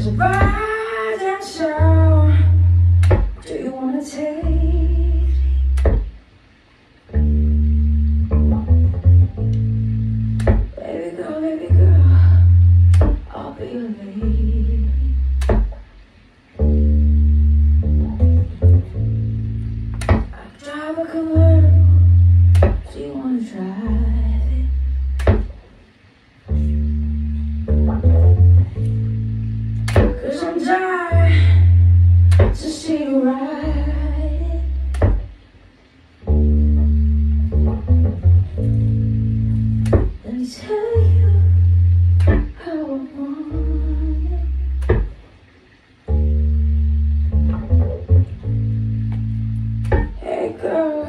There's a bar downtown. Do Cause I'm dying to see you ride Let me tell you how I want it. Hey girl.